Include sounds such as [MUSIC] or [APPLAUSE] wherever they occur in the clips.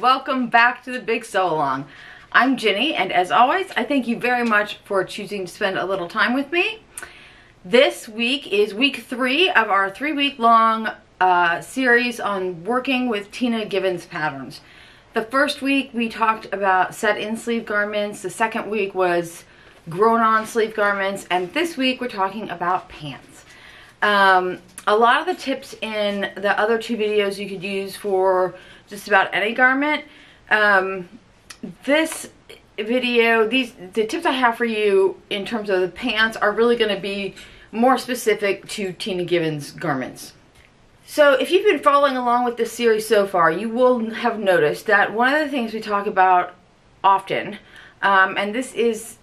Welcome back to the Big Sew Along. I'm Ginny and as always I thank you very much for choosing to spend a little time with me. This week is week three of our three week long uh, series on working with Tina Givens patterns. The first week we talked about set in sleeve garments, the second week was grown on sleeve garments and this week we're talking about pants. Um, a lot of the tips in the other two videos you could use for just about any garment. Um, this video, these the tips I have for you in terms of the pants are really going to be more specific to Tina Givens garments. So if you've been following along with this series so far, you will have noticed that one of the things we talk about often, um, and this is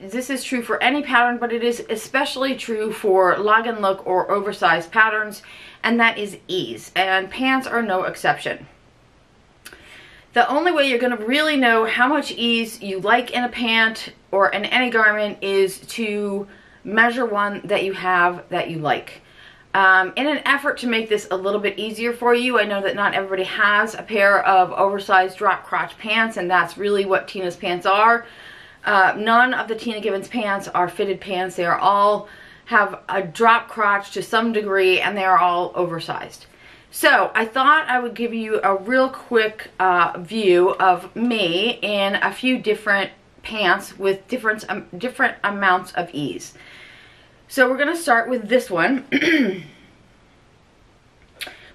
this is true for any pattern, but it is especially true for lagenlook or oversized patterns, and that is ease. And pants are no exception. The only way you're going to really know how much ease you like in a pant or in any garment is to measure one that you have that you like. Um, in an effort to make this a little bit easier for you, I know that not everybody has a pair of oversized drop crotch pants, and that's really what Tina's pants are. Uh, none of the Tina Givens pants are fitted pants. They are all have a drop crotch to some degree, and they are all oversized. So I thought I would give you a real quick uh, view of me in a few different pants with different, um, different amounts of ease. So we're going to start with this one. [CLEARS THROAT]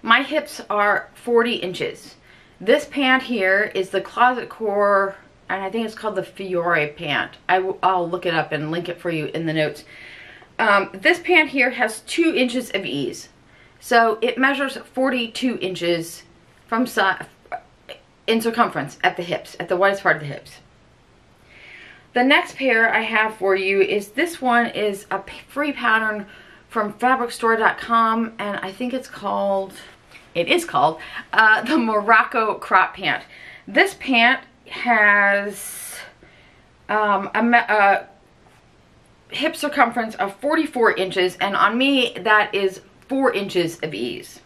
My hips are 40 inches. This pant here is the Closet Core, and I think it's called the Fiore pant. I will look it up and link it for you in the notes. Um, this pant here has two inches of ease. So it measures 42 inches from side in circumference at the hips, at the widest part of the hips. The next pair I have for you is this one is a free pattern from fabricstore.com and I think it's called, it is called, uh, the Morocco crop pant. This pant has um, a, a hip circumference of 44 inches and on me that is four inches of ease.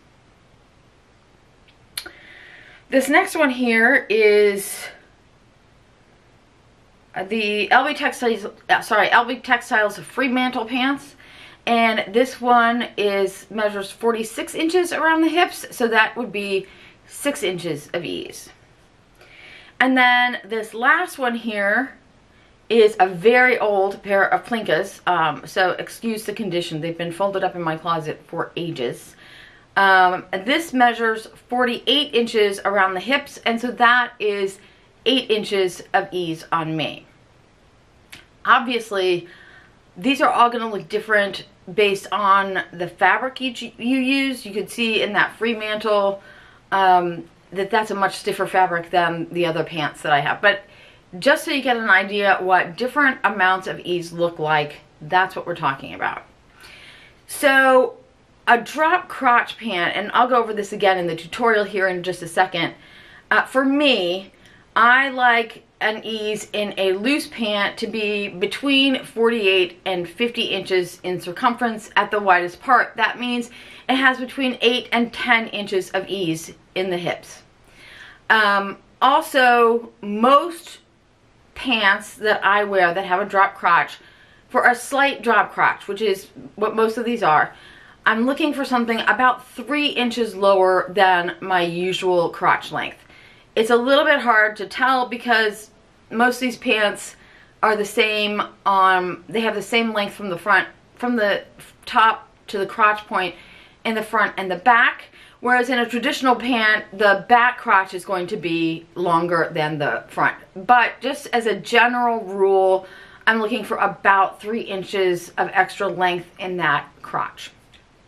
This next one here is the Elbe Textiles, uh, sorry, Elbe Textiles Fremantle pants. And this one is measures 46 inches around the hips, so that would be six inches of ease. And then this last one here is a very old pair of plinkas. Um, so excuse the condition. They've been folded up in my closet for ages. Um, this measures 48 inches around the hips, and so that is 8 inches of ease on me. Obviously, these are all going to look different based on the fabric you, you use. You could see in that Fremantle um, that that's a much stiffer fabric than the other pants that I have. But just so you get an idea what different amounts of ease look like, that's what we're talking about. So a drop crotch pant, and I'll go over this again in the tutorial here in just a second. Uh, for me, I like an ease in a loose pant to be between 48 and 50 inches in circumference at the widest part. That means it has between 8 and 10 inches of ease in the hips. Um, also, most pants that I wear that have a drop crotch for a slight drop crotch, which is what most of these are, I'm looking for something about three inches lower than my usual crotch length. It's a little bit hard to tell because most of these pants are the same um, they have the same length from the front, from the top to the crotch point in the front and the back. Whereas in a traditional pant, the back crotch is going to be longer than the front. But just as a general rule, I'm looking for about three inches of extra length in that crotch.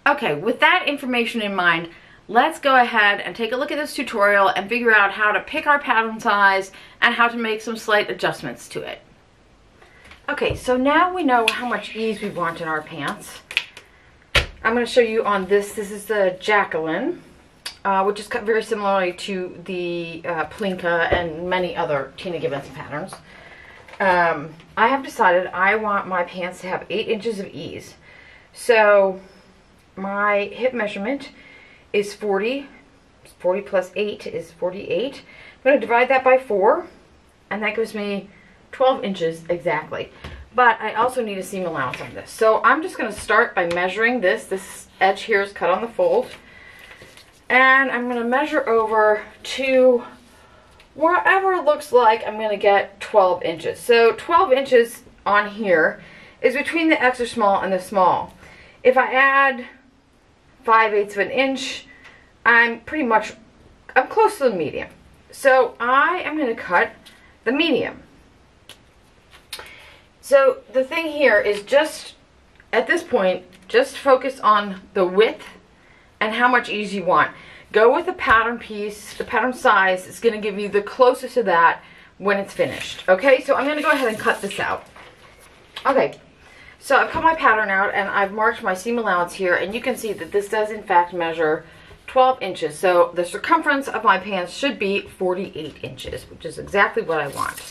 Okay, with that information in mind, let's go ahead and take a look at this tutorial and figure out how to pick our pattern size and how to make some slight adjustments to it. Okay, so now we know how much ease we want in our pants. I'm going to show you on this. This is the Jacqueline, uh, which is cut very similarly to the uh, Plinka and many other Tina Givens patterns. Um, I have decided I want my pants to have 8 inches of ease. So my hip measurement is 40 40 plus 8 is 48. I'm going to divide that by 4, and that gives me 12 inches exactly. But I also need a seam allowance on this. So I'm just going to start by measuring this. This edge here is cut on the fold. And I'm going to measure over to wherever it looks like I'm going to get 12 inches. So 12 inches on here is between the extra small and the small. If I add 5 eighths of an inch, I'm pretty much, I'm close to the medium. So I am going to cut the medium. So the thing here is just, at this point, just focus on the width and how much ease you want. Go with the pattern piece, the pattern size is going to give you the closest to that when it's finished. Okay, so I'm going to go ahead and cut this out. Okay, so I've cut my pattern out and I've marked my seam allowance here and you can see that this does in fact measure 12 inches. So the circumference of my pants should be 48 inches, which is exactly what I want.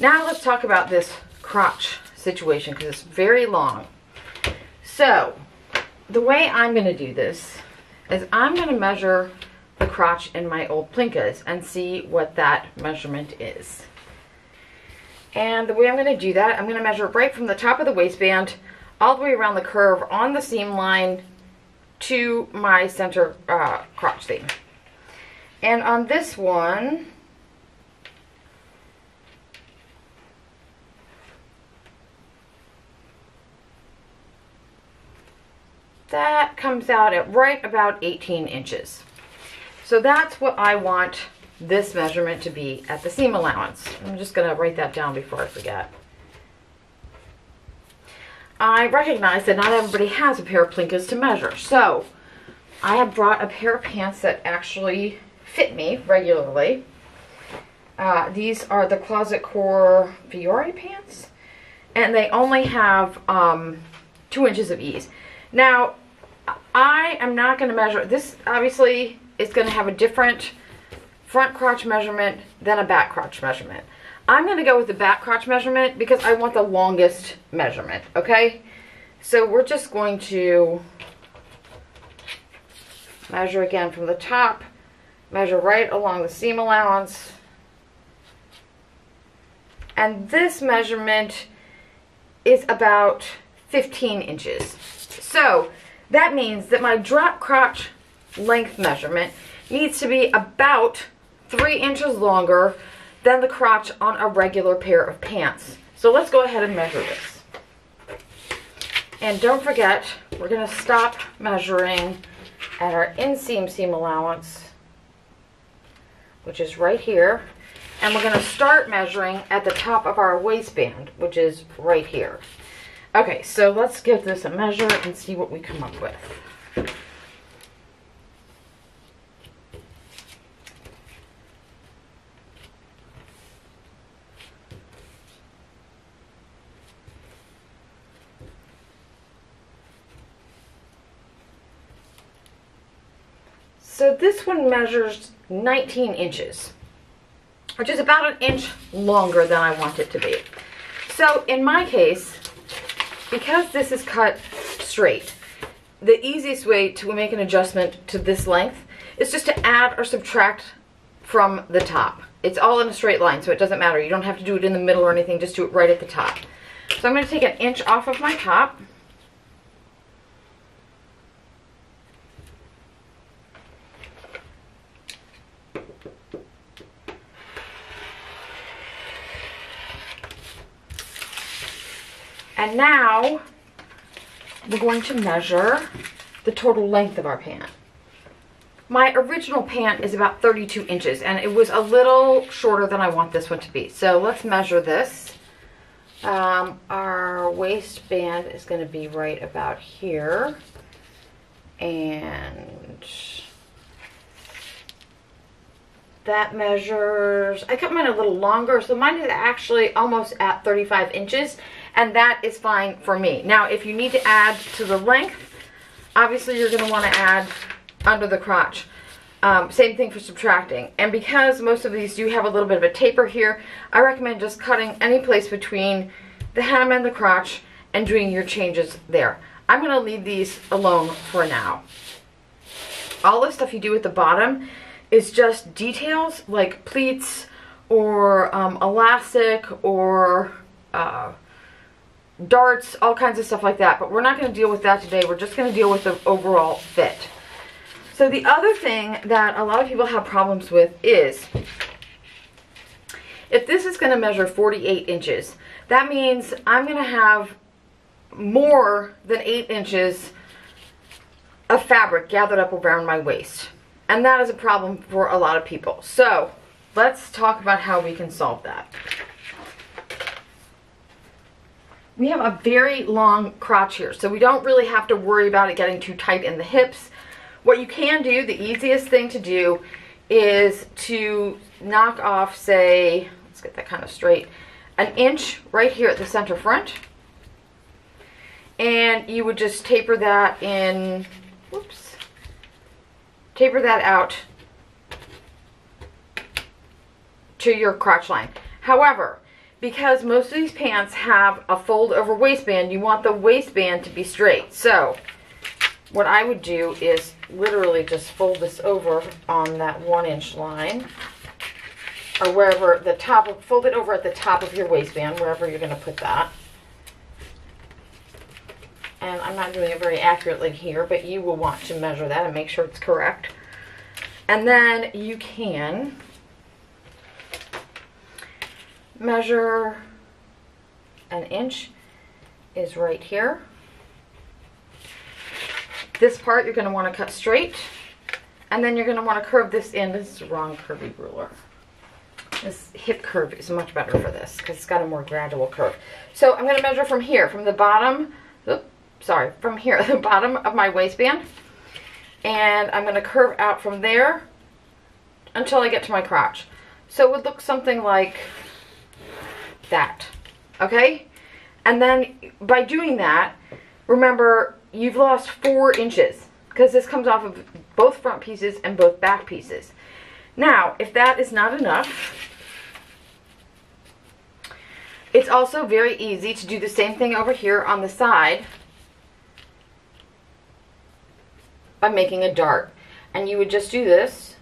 Now let's talk about this crotch situation because it's very long. So the way I'm going to do this is I'm going to measure the crotch in my old plinkas and see what that measurement is. And the way I'm going to do that, I'm going to measure right from the top of the waistband all the way around the curve on the seam line to my center uh, crotch seam. And on this one, that comes out at right about 18 inches. So that's what I want this measurement to be at the seam allowance. I'm just going to write that down before I forget. I recognize that not everybody has a pair of plinkas to measure. So I have brought a pair of pants that actually fit me regularly. Uh, these are the Closet Core Fiore pants. And they only have um, two inches of ease. Now, I am not going to measure, this obviously is going to have a different front crotch measurement than a back crotch measurement. I'm going to go with the back crotch measurement because I want the longest measurement, okay? So we're just going to measure again from the top, measure right along the seam allowance. And this measurement is about 15 inches. So that means that my drop crotch length measurement needs to be about three inches longer than the crotch on a regular pair of pants. So let's go ahead and measure this. And don't forget, we're going to stop measuring at our inseam seam allowance, which is right here. And we're going to start measuring at the top of our waistband, which is right here. Okay, so let's give this a measure and see what we come up with. So this one measures 19 inches, which is about an inch longer than I want it to be. So in my case, because this is cut straight, the easiest way to make an adjustment to this length is just to add or subtract from the top. It's all in a straight line, so it doesn't matter. You don't have to do it in the middle or anything, just do it right at the top. So I'm going to take an inch off of my top. And now we're going to measure the total length of our pant. My original pant is about 32 inches and it was a little shorter than I want this one to be. So let's measure this. Um, our waistband is going to be right about here. And that measures, I cut mine a little longer, so mine is actually almost at 35 inches and that is fine for me. Now, if you need to add to the length, obviously you're gonna wanna add under the crotch. Um, same thing for subtracting. And because most of these do have a little bit of a taper here, I recommend just cutting any place between the hem and the crotch and doing your changes there. I'm gonna leave these alone for now. all the stuff you do at the bottom is just details like pleats or um, elastic or uh, darts, all kinds of stuff like that. But we're not going to deal with that today. We're just going to deal with the overall fit. So the other thing that a lot of people have problems with is if this is going to measure 48 inches, that means I'm going to have more than 8 inches of fabric gathered up around my waist. And that is a problem for a lot of people. So let's talk about how we can solve that. We have a very long crotch here, so we don't really have to worry about it getting too tight in the hips. What you can do, the easiest thing to do, is to knock off, say, let's get that kind of straight, an inch right here at the center front. And you would just taper that in, whoops, taper that out to your crotch line. However, because most of these pants have a fold over waistband, you want the waistband to be straight. So what I would do is literally just fold this over on that one inch line or wherever the top, of, fold it over at the top of your waistband, wherever you're going to put that. And I'm not doing it very accurately here, but you will want to measure that and make sure it's correct. And then you can measure an inch is right here. This part you're going to want to cut straight. And then you're going to want to curve this in. This is the wrong curvy ruler. This hip curve is much better for this because it's got a more gradual curve. So I'm going to measure from here, from the bottom, oops, sorry, from here, [LAUGHS] the bottom of my waistband. And I'm going to curve out from there until I get to my crotch. So it would look something like that, okay? And then by doing that, remember you've lost four inches because this comes off of both front pieces and both back pieces. Now, if that is not enough, it's also very easy to do the same thing over here on the side by making a dart. And you would just do this.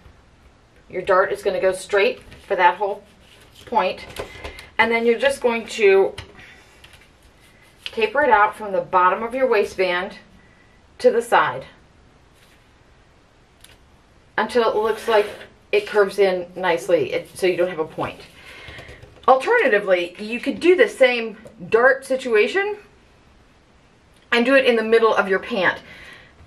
Your dart is going to go straight for that whole point. And then you're just going to taper it out from the bottom of your waistband to the side until it looks like it curves in nicely so you don't have a point. Alternatively, you could do the same dart situation and do it in the middle of your pant.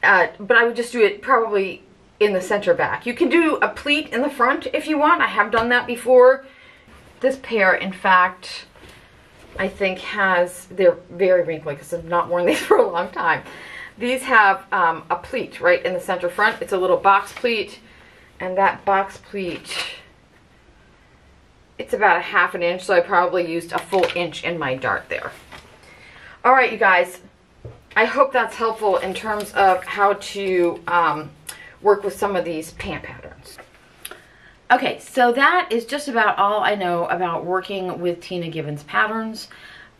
Uh, but I would just do it probably in the center back. You can do a pleat in the front if you want. I have done that before. This pair, in fact, I think has, they're very wrinkly because I've not worn [LAUGHS] these for a long time. These have um, a pleat right in the center front. It's a little box pleat. And that box pleat, it's about a half an inch. So I probably used a full inch in my dart there. All right, you guys. I hope that's helpful in terms of how to um, work with some of these pant patterns. Okay, so that is just about all I know about working with Tina Givens patterns.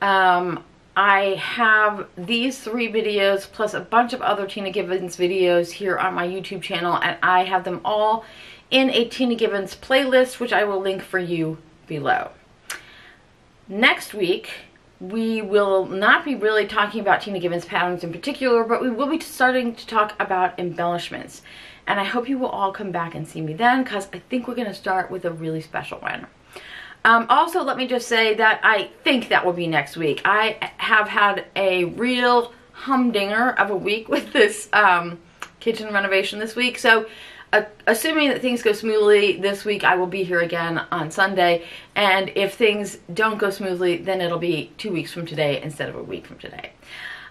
Um, I have these three videos plus a bunch of other Tina Givens videos here on my YouTube channel and I have them all in a Tina Givens playlist which I will link for you below. Next week we will not be really talking about Tina Givens patterns in particular but we will be starting to talk about embellishments and I hope you will all come back and see me then because I think we're going to start with a really special one. Um, also, let me just say that I think that will be next week. I have had a real humdinger of a week with this um, kitchen renovation this week. So assuming that things go smoothly this week, I will be here again on Sunday. And if things don't go smoothly, then it'll be two weeks from today instead of a week from today.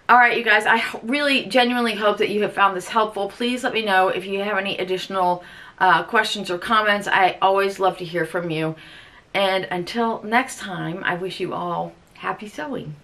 All right, you guys, I really genuinely hope that you have found this helpful. Please let me know if you have any additional uh, questions or comments. I always love to hear from you. And until next time, I wish you all happy sewing.